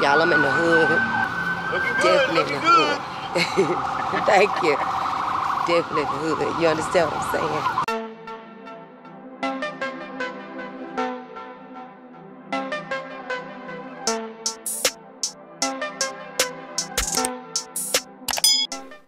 Y'all, I'm in the hood. Definitely in the hood. Thank you. Definitely in the hood. You understand what I'm saying?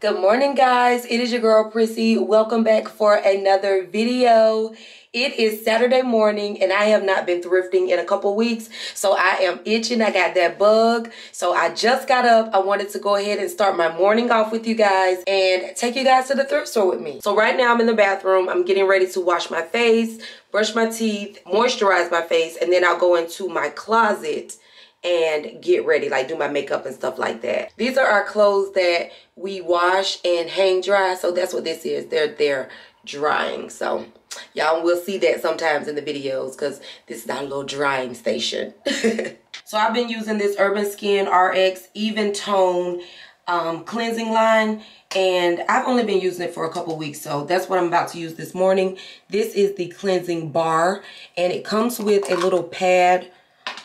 Good morning, guys. It is your girl, Prissy. Welcome back for another video. It is Saturday morning and I have not been thrifting in a couple weeks. So I am itching. I got that bug. So I just got up. I wanted to go ahead and start my morning off with you guys and take you guys to the thrift store with me. So right now I'm in the bathroom. I'm getting ready to wash my face, brush my teeth, moisturize my face, and then I'll go into my closet and get ready like do my makeup and stuff like that these are our clothes that we wash and hang dry so that's what this is they're they're drying so y'all will see that sometimes in the videos because this is our little drying station so i've been using this urban skin rx even tone um, cleansing line and I've only been using it for a couple weeks so that's what I'm about to use this morning this is the cleansing bar and it comes with a little pad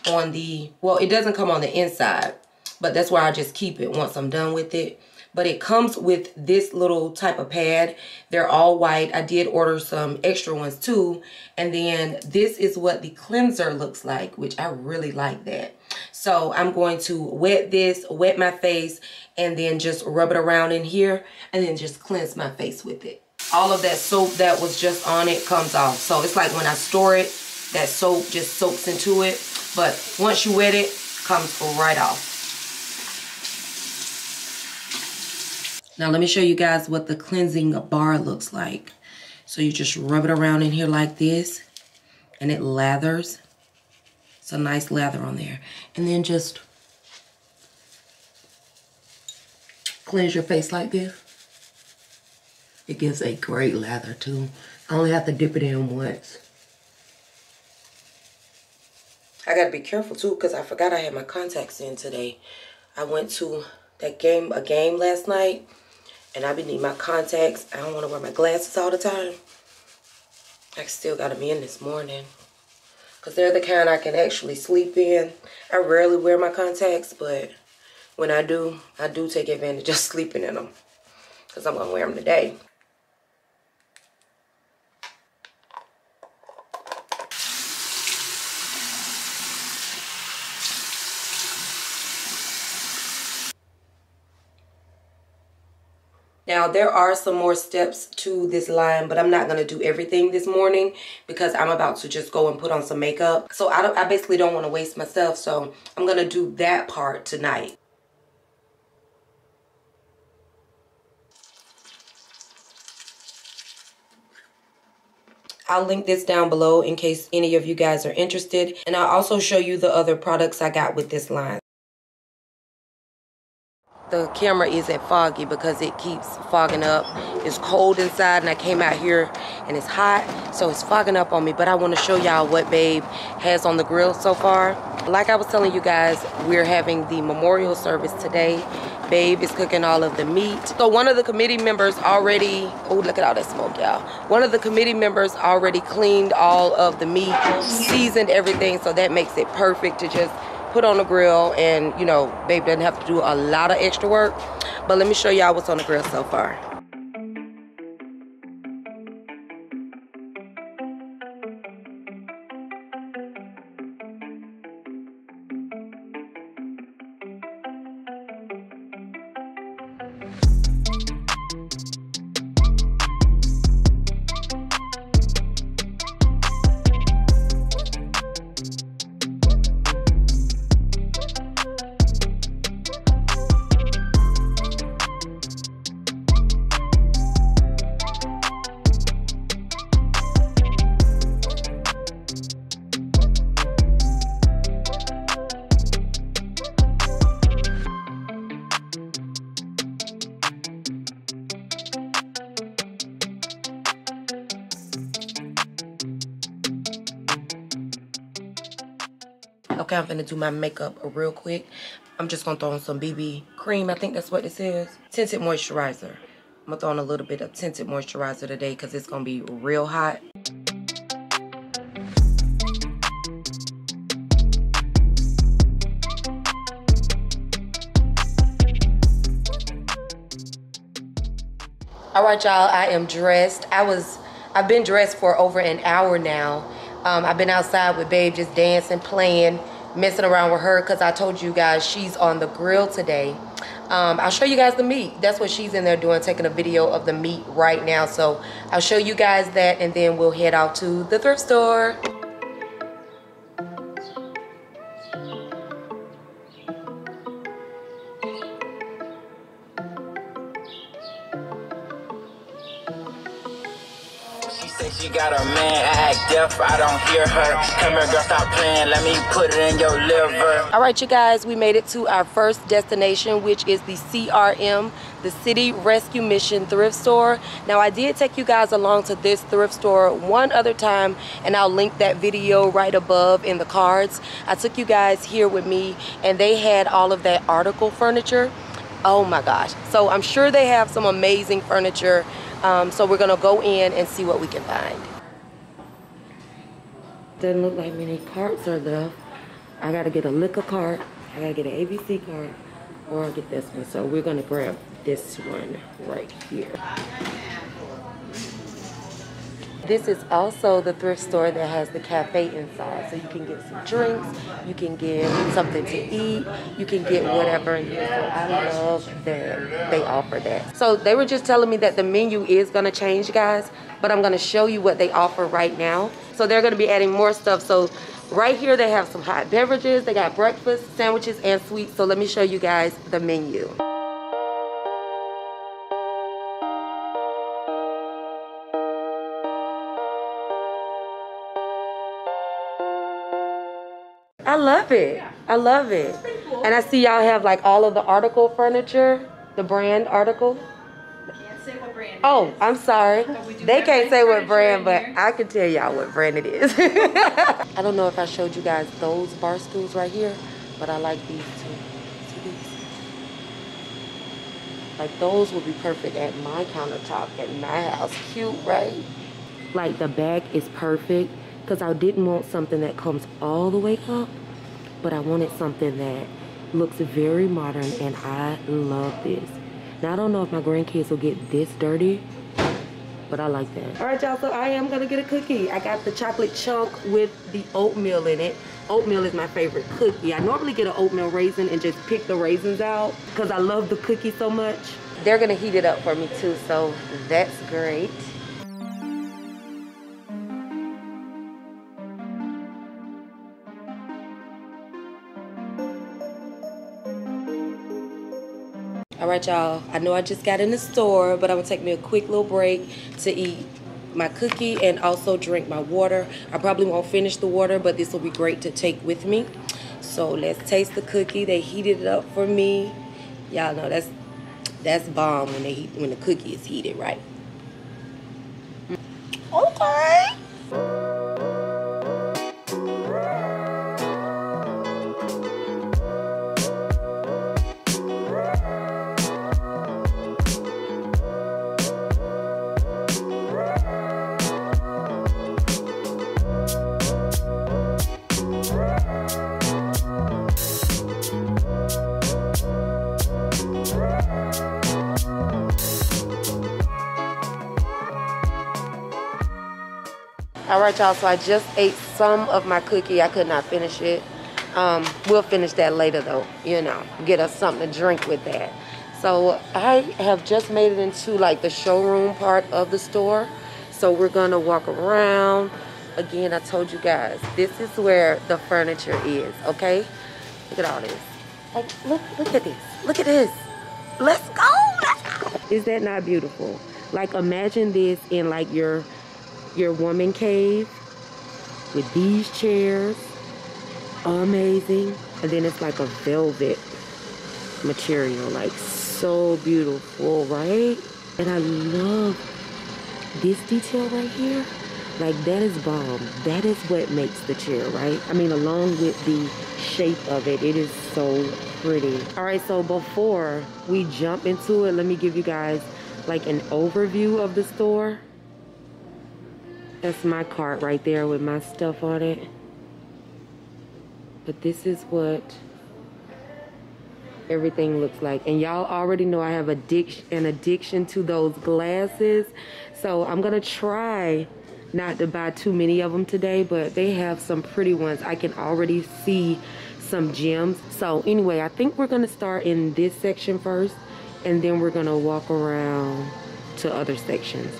on the, well, it doesn't come on the inside, but that's why I just keep it once I'm done with it. But it comes with this little type of pad. They're all white. I did order some extra ones too. And then this is what the cleanser looks like, which I really like that. So I'm going to wet this, wet my face, and then just rub it around in here and then just cleanse my face with it. All of that soap that was just on it comes off. So it's like when I store it, that soap just soaks into it. But once you wet it, comes right off. Now let me show you guys what the cleansing bar looks like. So you just rub it around in here like this and it lathers. It's a nice lather on there. And then just cleanse your face like this. It gives a great lather too. I only have to dip it in once. I gotta be careful too because I forgot I had my contacts in today. I went to that game, a game last night, and I been needing my contacts. I don't want to wear my glasses all the time. I still got them in this morning because they're the kind I can actually sleep in. I rarely wear my contacts, but when I do, I do take advantage of sleeping in them because I'm gonna wear them today. Now, there are some more steps to this line, but I'm not going to do everything this morning because I'm about to just go and put on some makeup. So I, I basically don't want to waste myself, so I'm going to do that part tonight. I'll link this down below in case any of you guys are interested. And I'll also show you the other products I got with this line the camera isn't foggy because it keeps fogging up. It's cold inside and I came out here and it's hot, so it's fogging up on me. But I want to show y'all what Babe has on the grill so far. Like I was telling you guys, we're having the memorial service today. Babe is cooking all of the meat. So one of the committee members already, oh, look at all that smoke, y'all. One of the committee members already cleaned all of the meat, seasoned everything, so that makes it perfect to just put on the grill and, you know, babe doesn't have to do a lot of extra work. But let me show y'all what's on the grill so far. finna do my makeup real quick. I'm just gonna throw on some BB cream, I think that's what this is. Tinted moisturizer. I'm gonna throw on a little bit of tinted moisturizer today because it's gonna be real hot. All right, y'all, I am dressed. I was, I've been dressed for over an hour now. Um, I've been outside with babe just dancing, playing messing around with her because I told you guys she's on the grill today. Um, I'll show you guys the meat. That's what she's in there doing, taking a video of the meat right now. So I'll show you guys that and then we'll head out to the thrift store. Got a man, I act deaf, I don't hear her. Come here, girl, stop playing, let me put it in your liver. All right, you guys, we made it to our first destination, which is the CRM, the City Rescue Mission thrift store. Now, I did take you guys along to this thrift store one other time, and I'll link that video right above in the cards. I took you guys here with me, and they had all of that article furniture. Oh my gosh. So I'm sure they have some amazing furniture um, so we're gonna go in and see what we can find. Doesn't look like many carts are left. I gotta get a liquor cart, I gotta get an ABC cart, or I'll get this one. So we're gonna grab this one right here. This is also the thrift store that has the cafe inside. So you can get some drinks, you can get something to eat, you can get whatever I love that they offer that. So they were just telling me that the menu is gonna change, guys, but I'm gonna show you what they offer right now. So they're gonna be adding more stuff. So right here they have some hot beverages, they got breakfast, sandwiches, and sweets. So let me show you guys the menu. Love it. I love it. And I see y'all have like all of the article furniture, the brand article. Oh, I'm sorry. They can't say what brand, oh, but I can tell y'all what brand it is. I don't know if I showed you guys those bar stools right here, but I like these too. See these? Like those would be perfect at my countertop at my house. Cute, right? Like the back is perfect because I didn't want something that comes all the way up, but I wanted something that looks very modern and I love this. Now I don't know if my grandkids will get this dirty, but I like that. All right, y'all, so I am gonna get a cookie. I got the chocolate chunk with the oatmeal in it. Oatmeal is my favorite cookie. I normally get an oatmeal raisin and just pick the raisins out because I love the cookie so much. They're gonna heat it up for me too, so that's great. Right, y'all. I know I just got in the store, but I'm gonna take me a quick little break to eat my cookie and also drink my water. I probably won't finish the water, but this will be great to take with me. So let's taste the cookie. They heated it up for me. Y'all know that's that's bomb when they heat, when the cookie is heated, right? Okay. All right, y'all, so I just ate some of my cookie. I could not finish it. Um, we'll finish that later, though, you know, get us something to drink with that. So I have just made it into, like, the showroom part of the store. So we're going to walk around. Again, I told you guys, this is where the furniture is, okay? Look at all this. Like, look, look at this. Look at this. Let's go. Let's go. Is that not beautiful? Like, imagine this in, like, your your woman cave with these chairs. Amazing. And then it's like a velvet material, like so beautiful, right? And I love this detail right here. Like that is bomb. That is what makes the chair, right? I mean, along with the shape of it, it is so pretty. All right, so before we jump into it, let me give you guys like an overview of the store. That's my cart right there with my stuff on it. But this is what everything looks like. And y'all already know I have an addiction to those glasses. So I'm gonna try not to buy too many of them today, but they have some pretty ones. I can already see some gems. So anyway, I think we're gonna start in this section first and then we're gonna walk around to other sections.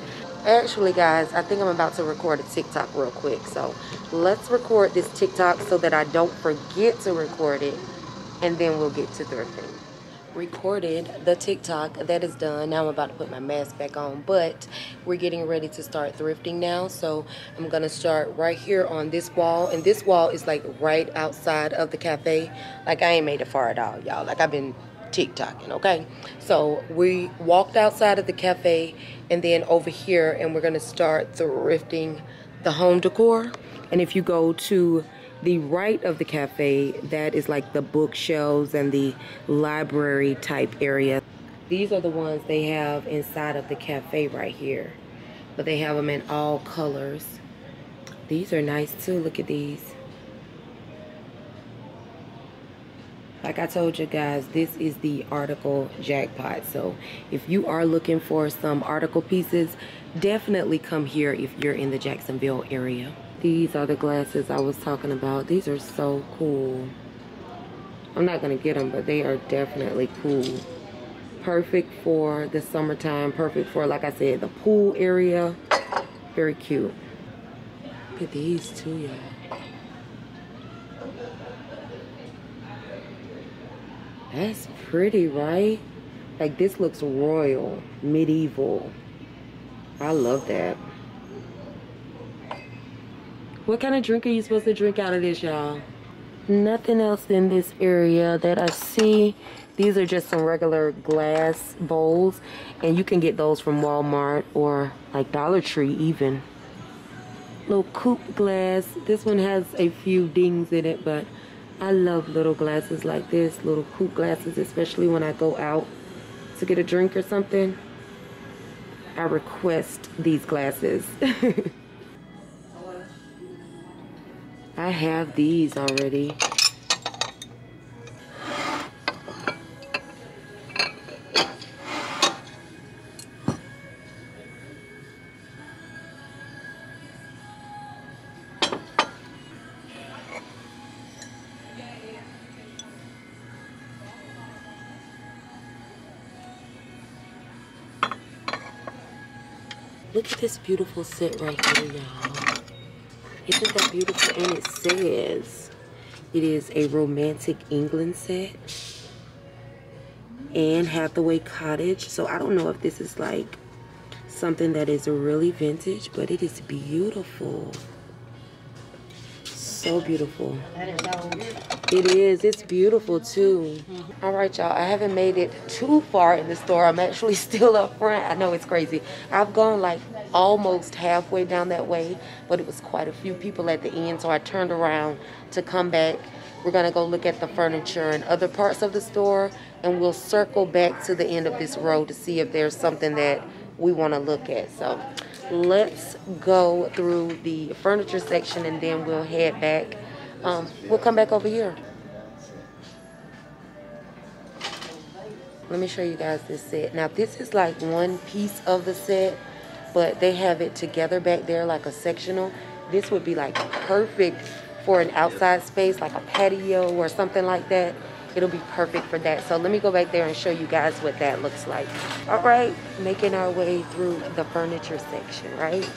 Actually guys, I think I'm about to record a TikTok real quick. So let's record this TikTok so that I don't forget to record it and then we'll get to thrifting recorded the TikTok. That is done. Now I'm about to put my mask back on, but we're getting ready to start thrifting now. So I'm going to start right here on this wall. And this wall is like right outside of the cafe. Like I ain't made it far at all, y'all. Like I've been TikToking, okay? So we walked outside of the cafe and then over here and we're to start thrifting the home decor. And if you go to the right of the cafe, that is like the bookshelves and the library type area. These are the ones they have inside of the cafe right here. But they have them in all colors. These are nice too. Look at these. Like I told you guys, this is the article jackpot. So if you are looking for some article pieces, definitely come here if you're in the Jacksonville area. These are the glasses I was talking about. These are so cool. I'm not going to get them, but they are definitely cool. Perfect for the summertime. Perfect for, like I said, the pool area. Very cute. Look at these too, y'all. That's pretty, right? Like this looks royal, medieval. I love that. What kind of drink are you supposed to drink out of this, y'all? Nothing else in this area that I see. These are just some regular glass bowls. And you can get those from Walmart or like Dollar Tree even. Little coupe glass. This one has a few dings in it, but I love little glasses like this. Little coupe glasses, especially when I go out to get a drink or something. I request these glasses. I have these already. Look at this beautiful set right here, y'all. Isn't that beautiful? And it says it is a romantic England set. Anne Hathaway Cottage. So I don't know if this is like something that is really vintage, but it is beautiful so beautiful. It is. It's beautiful too. All right, y'all. I haven't made it too far in the store. I'm actually still up front. I know it's crazy. I've gone like almost halfway down that way, but it was quite a few people at the end, so I turned around to come back. We're gonna go look at the furniture and other parts of the store, and we'll circle back to the end of this road to see if there's something that we want to look at. So let's go through the furniture section and then we'll head back. Um, we'll come back over here. Let me show you guys this set. Now this is like one piece of the set, but they have it together back there like a sectional. This would be like perfect for an outside space like a patio or something like that it'll be perfect for that. So let me go back there and show you guys what that looks like. All right, making our way through the furniture section, right?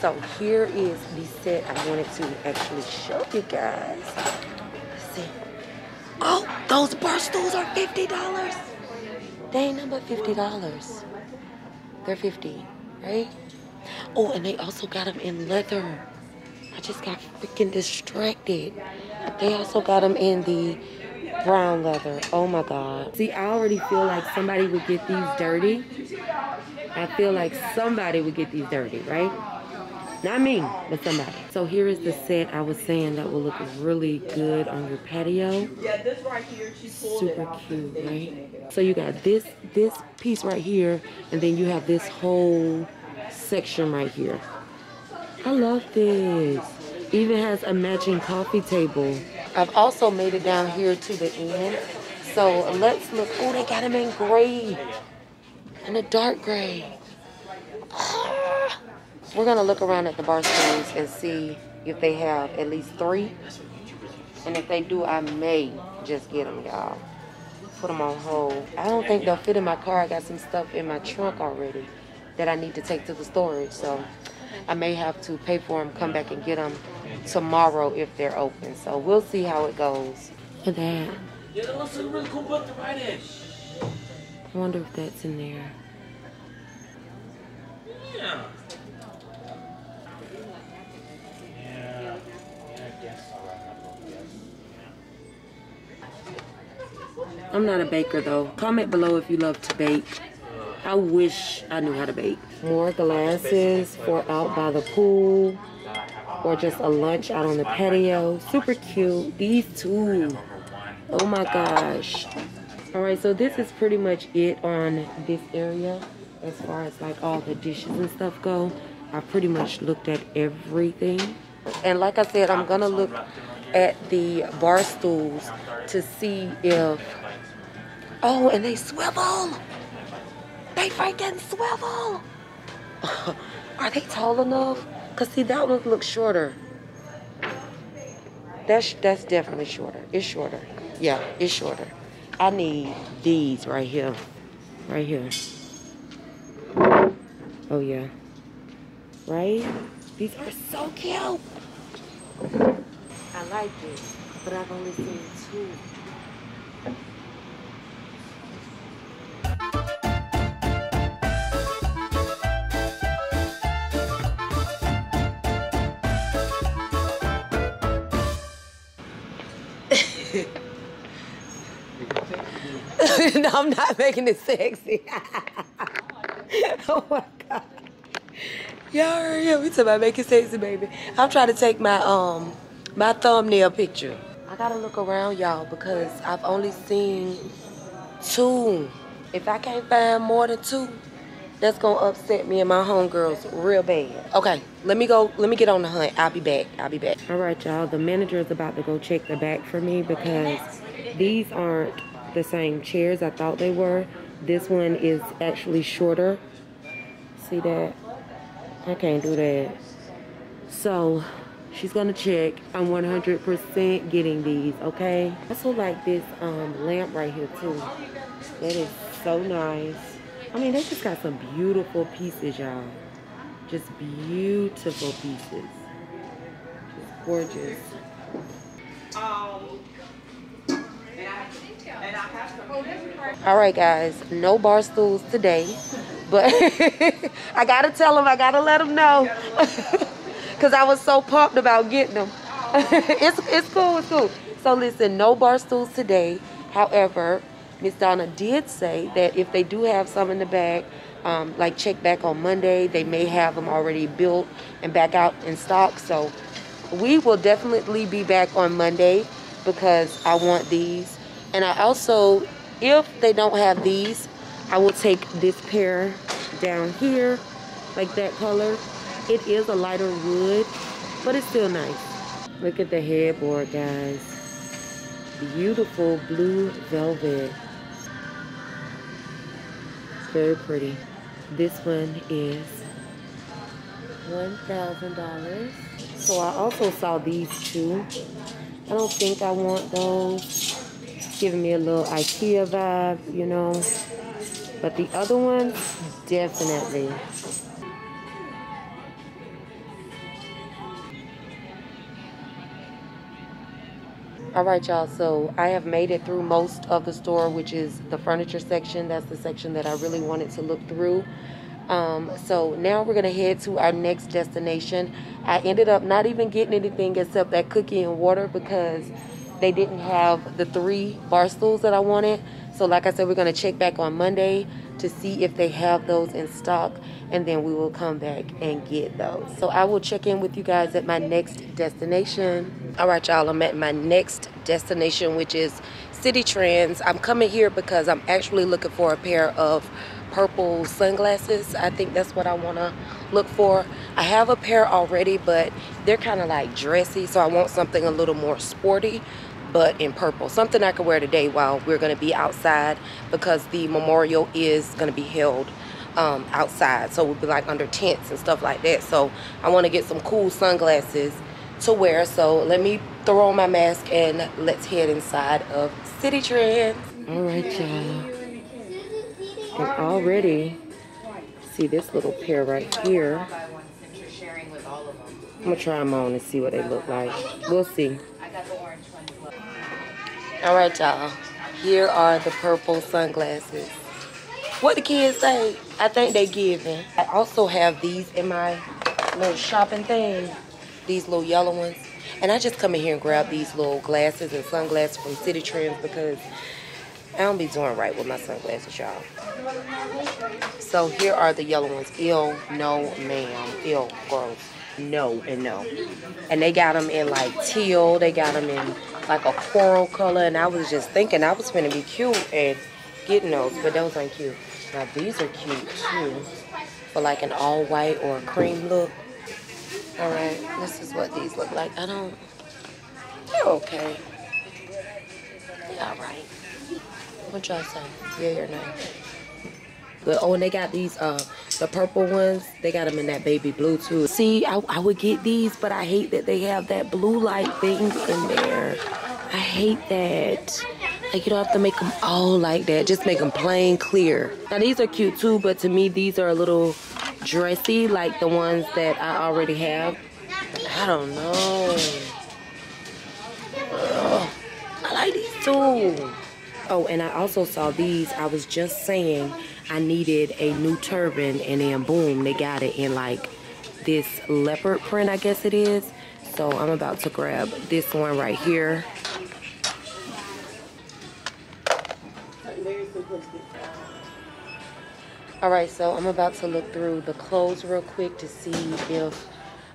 So here is the set I wanted to actually show you guys. Oh, those bar stools are $50. They ain't number $50. They're 50 right? Oh, and they also got them in leather. I just got freaking distracted. They also got them in the brown leather. Oh my God. See, I already feel like somebody would get these dirty. I feel like somebody would get these dirty, right? Not me, but somebody. So here is the set I was saying that will look really good on your patio. Yeah, this right here, Super cute, right? So you got this this piece right here, and then you have this whole section right here. I love this. Even has a matching coffee table. I've also made it down here to the end. So let's look. Oh, they got them in gray. In a dark gray. Ah. We're going to look around at the bar stools and see if they have at least three. And if they do, I may just get them, y'all. Put them on hold. I don't think they'll fit in my car. I got some stuff in my trunk already that I need to take to the storage. So I may have to pay for them, come back and get them tomorrow if they're open. So we'll see how it goes. Look at that. Yeah, that looks like a really cool book to write in. I wonder if that's in there. Yeah. I'm not a baker though. Comment below if you love to bake. I wish I knew how to bake. More glasses for out by the pool or just a lunch out on the patio. Super cute. These two. Oh my gosh. All right, so this is pretty much it on this area as far as like all the dishes and stuff go. I pretty much looked at everything. And like I said, I'm gonna look at the bar stools to see if Oh, and they swivel. They freaking swivel. Are they tall enough? Cause see, that one looks shorter. That's that's definitely shorter. It's shorter. Yeah, it's shorter. I need these right here. Right here. Oh yeah. Right? These are so cute. Like it, but I've only seen two. no, I'm not making it sexy. oh my god. Y'all yeah, we talking about making sexy, baby. I'm trying to take my um my thumbnail picture. I gotta look around, y'all, because I've only seen two. If I can't find more than two, that's gonna upset me and my homegirls real bad. Okay, let me go, let me get on the hunt. I'll be back, I'll be back. All right, y'all, the manager is about to go check the back for me because these aren't the same chairs I thought they were. This one is actually shorter. See that? I can't do that. So, she's gonna check. I'm 100% getting these, okay? I also like this um, lamp right here too. That is so nice. I mean, they just got some beautiful pieces, y'all. Just beautiful pieces. Just gorgeous. Um, all right, guys, no bar stools today, but I gotta tell them, I gotta let them know, cause I was so pumped about getting them. it's it's cool, it's cool. So listen, no bar stools today. However, Miss Donna did say that if they do have some in the bag, um, like check back on Monday, they may have them already built and back out in stock. So we will definitely be back on Monday because I want these. And I also if they don't have these, I will take this pair down here, like that color. It is a lighter wood, but it's still nice. Look at the headboard, guys. Beautiful blue velvet. It's very pretty. This one is $1,000. So I also saw these two. I don't think I want those giving me a little Ikea vibe, you know. But the other one, definitely. All right, y'all, so I have made it through most of the store, which is the furniture section. That's the section that I really wanted to look through. Um, so now we're going to head to our next destination. I ended up not even getting anything except that cookie and water because they didn't have the three bar stools that I wanted. So like I said, we're going to check back on Monday to see if they have those in stock and then we will come back and get those. So I will check in with you guys at my next destination. All right, y'all, I'm at my next destination, which is Citi Trends. I'm coming here because I'm actually looking for a pair of purple sunglasses. I think that's what I want to look for. I have a pair already, but they're kind of like dressy, so I want something a little more sporty, but in purple. Something I could wear today while we're going to be outside because the memorial is going to be held um, outside. So we'll be like under tents and stuff like that. So I want to get some cool sunglasses to wear. So let me throw on my mask and let's head inside of Citi Trends. All right, y'all. And already, see this little pair right here. I'm gonna try them on and see what they look like. We'll see. All right, y'all. Here are the purple sunglasses. What the kids say? I think they giving. I also have these in my little shopping thing. These little yellow ones. And I just come in here and grab these little glasses and sunglasses from Citi Trends because I don't be doing right with my sunglasses, y'all. So here are the yellow ones. Ill, no, ma'am. Ill, gross. No and no. And they got them in like teal. They got them in like a coral color. And I was just thinking I was to be cute and getting those, but those ain't cute. Now these are cute too. For like an all white or a cream look. Alright, this is what these look like. I don't they're okay. They're alright. What y'all say? Yeah, you're nice. But oh, and they got these uh the purple ones. They got them in that baby blue too. See, I, I would get these, but I hate that they have that blue light thing in there. I hate that. Like you don't have to make them all like that. Just make them plain clear. Now these are cute too, but to me these are a little dressy like the ones that I already have. I don't know. Ugh. I like these too. Oh, and I also saw these. I was just saying I needed a new turban and then boom, they got it in like this leopard print, I guess it is. So I'm about to grab this one right here. All right, so I'm about to look through the clothes real quick to see if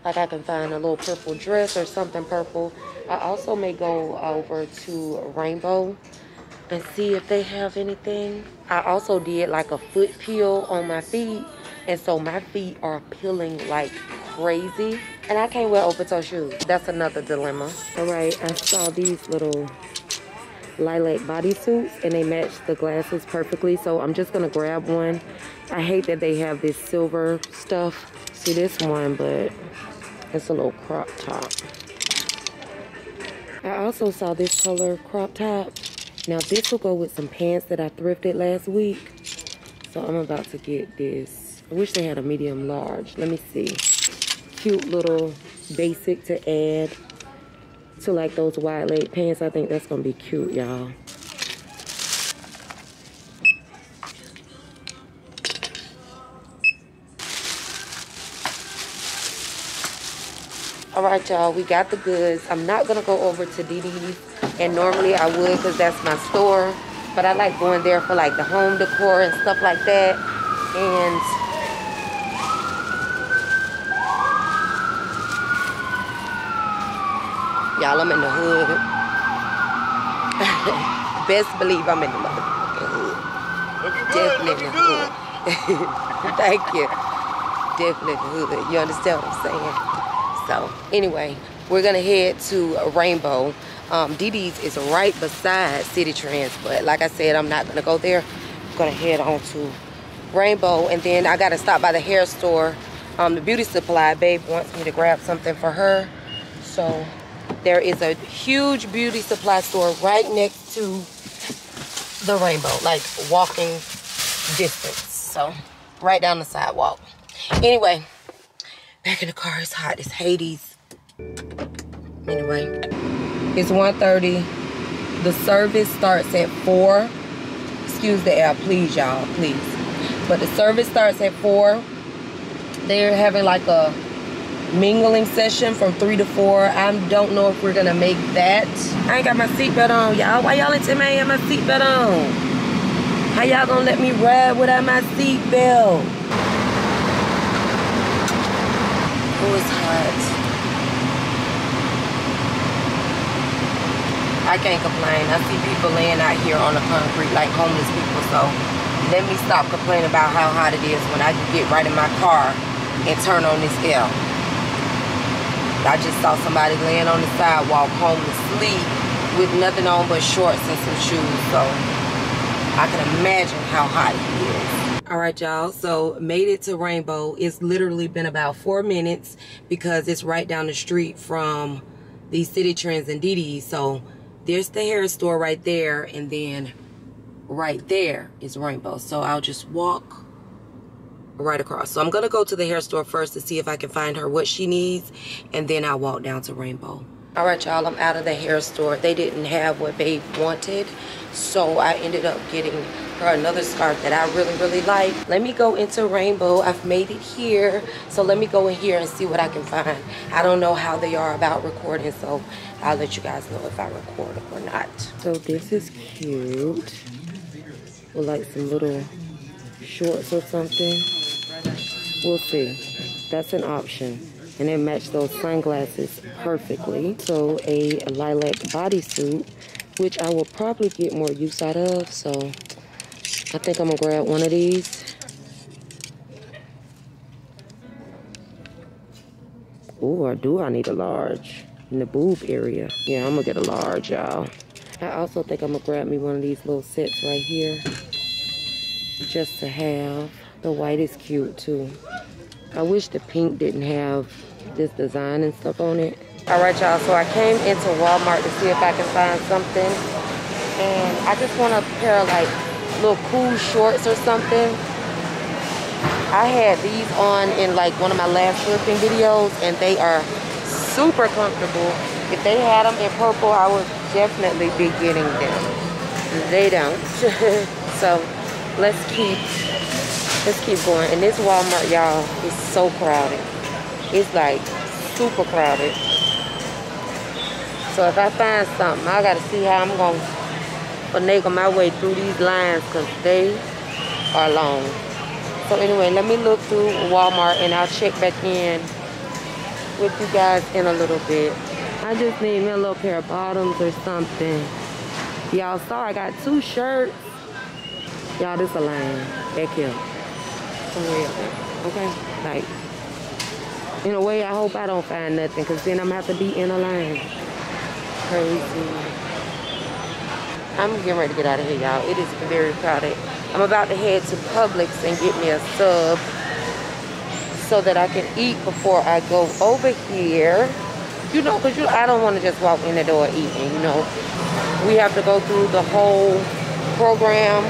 like I can find a little purple dress or something purple. I also may go over to Rainbow and see if they have anything. I also did like a foot peel on my feet. And so my feet are peeling like crazy. And I can't wear open toe shoes. That's another dilemma. All right, I saw these little lilac bodysuits and they match the glasses perfectly. So I'm just gonna grab one. I hate that they have this silver stuff. See this one, but it's a little crop top. I also saw this color crop top. Now this will go with some pants that I thrifted last week. So I'm about to get this. I wish they had a medium large. Let me see. Cute little basic to add to like those wide leg pants. I think that's gonna be cute, y'all. All right, y'all, we got the goods. I'm not gonna go over to DD's, and normally I would because that's my store. But I like going there for like the home decor and stuff like that. And Y'all, I'm in the hood. Best believe I'm in the motherfucking hood. Definitely in the hood. Thank you. Definitely in the hood. You understand what I'm saying? So, anyway, we're gonna head to Rainbow. Um, DD's is right beside Citi Trends, but like I said, I'm not gonna go there. I'm gonna head on to Rainbow, and then I gotta stop by the hair store. Um, the beauty supply, babe wants me to grab something for her. So there is a huge beauty supply store right next to the rainbow, like walking distance. So right down the sidewalk. Anyway, back in the car, it's hot, it's Hades. Anyway, it's 1.30. The service starts at four. Excuse the air, please y'all, please. But the service starts at four. They're having like a mingling session from 3 to 4. I don't know if we're going to make that. I ain't got my seatbelt on, y'all. Why y'all into me? Ain't my seatbelt on. How y'all going to let me ride without my seatbelt? Oh, it's hot. I can't complain. I see people laying out here on the concrete like homeless people, so let me stop complaining about how hot it is when I can get right in my car and turn on this L. I just saw somebody laying on the sidewalk home asleep with nothing on but shorts and some shoes. So I can imagine how hot it is all right y'all. So made it to Rainbow. It's literally been about four minutes because it's right down the street from the Citi Trends and DD's. So there's the hair store right there. And then right there is Rainbow. So I'll just walk right across. So I'm to go to the hair store first to see if I can find her what she needs. And then I'll walk down to Rainbow. All right, y'all, I'm out of the hair store. They didn't have what Babe wanted. So I ended up getting her another scarf that I really, really like. Let me go into Rainbow. I've made it here. So let me go in here and see what I can find. I don't know how they are about recording. So I'll let you guys know if I record or not. So this is cute. With like some little shorts or something. We'll see. That's an option and it matched those sunglasses perfectly. So a lilac bodysuit, which I will probably get more use out of. So I think I'm gonna grab one of these. Or do I need a large in the boob area? Yeah, I'm gonna get a large, y'all. I also think I'm gonna grab me one of these little sets right here. Just to have. The white is cute too. I wish the pink didn't have this design and stuff on it. All right, y'all, so I came into Walmart to see if I can find something. And I just want a pair of like little cool shorts or something. I had these on in like one of my last thrifting videos and they are super comfortable. If they had them in purple, I would definitely be getting them. They don't. so let's keep let's keep going. And this Walmart, y'all, is so crowded. It's like super crowded. So if I find something, I gotta see how I'm gonna finagle my way through these lines because they are long. So anyway, let me look through Walmart and I'll check back in with you guys in a little bit. I just need me a little pair of bottoms or something. Y'all saw I got two shirts. Y'all, this a line back here. For real. Okay? Like, in a way, I hope I don't find nothing because then I'm going to have to be in a line. Crazy. I'm getting ready to get out of here, y'all. It is very crowded. I'm about to head to Publix and get me a sub so that I can eat before I go over here. You know, because I don't want to just walk in the door eating, you know. We have to go through the whole program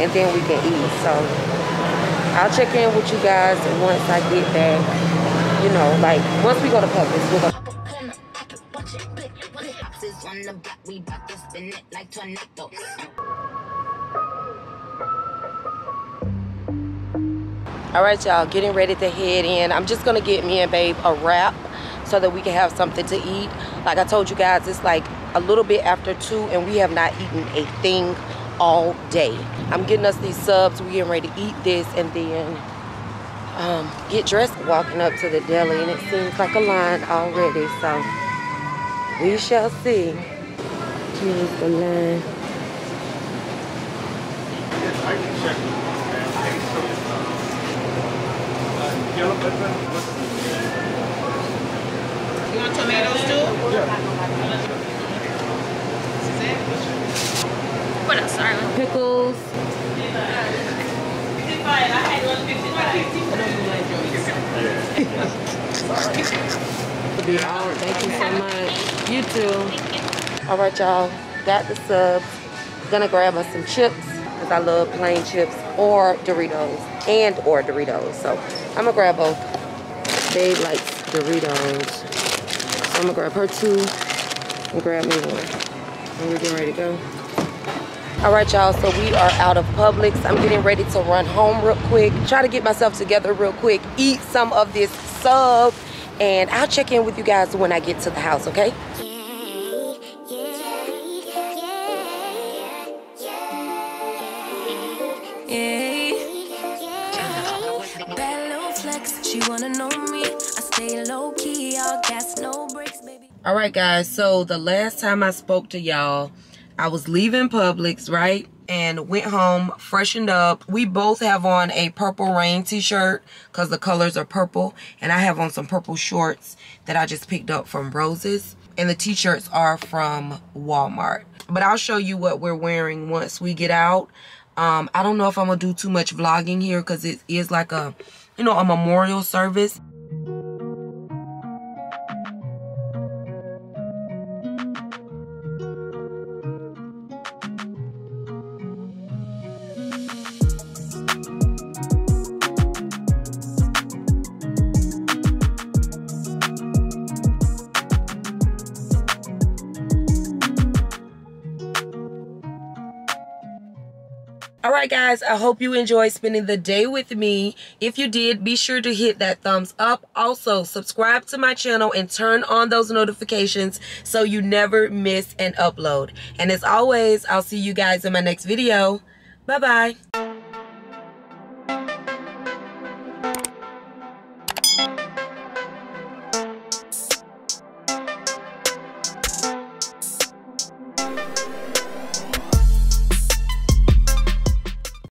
and then we can eat. So I'll check in with you guys once I get back you know, like once we go to Publix, we'll go. All right, y'all, getting ready to head in. I'm just gonna get me and babe a wrap so that we can have something to eat. Like I told you guys, it's like a little bit after two and we have not eaten a thing all day. I'm getting us these subs. We're getting ready to eat this and then um, get dressed walking up to the deli and it seems like a line already so we shall see here's the line You want tomatoes too? Yeah. What else, Arlen? Pickles. Thank you so much. You too. All right, y'all. Got the subs. Gonna grab us some chips because I love plain chips or Doritos and or Doritos. So I'm gonna grab both. They like Doritos. So I'm gonna grab her two and grab me one. And we're getting ready to go. All right, y'all, so we are out of Publix. I'm getting ready to run home real quick, try to get myself together real quick, eat some of this sub, and I'll check in with you guys when I get to the house, okay? All right, guys, so the last time I spoke to y'all, I was leaving Publix, right? and went home, freshened up. We both have on a purple rain t-shirt because the colors are purple. And I have on some purple shorts that I just picked up from Roses. And the t-shirts are from Walmart. But I'll show you what we're wearing once we get out. Um, I don't know if I'm going to do too much vlogging here because it is like a, you know, a memorial service. Guys, I hope you enjoyed spending the day with me. If you did, be sure to hit that thumbs up. Also, subscribe to my channel and turn on those notifications so you never miss an upload. And as always, I'll see you guys in my next video. Bye-bye.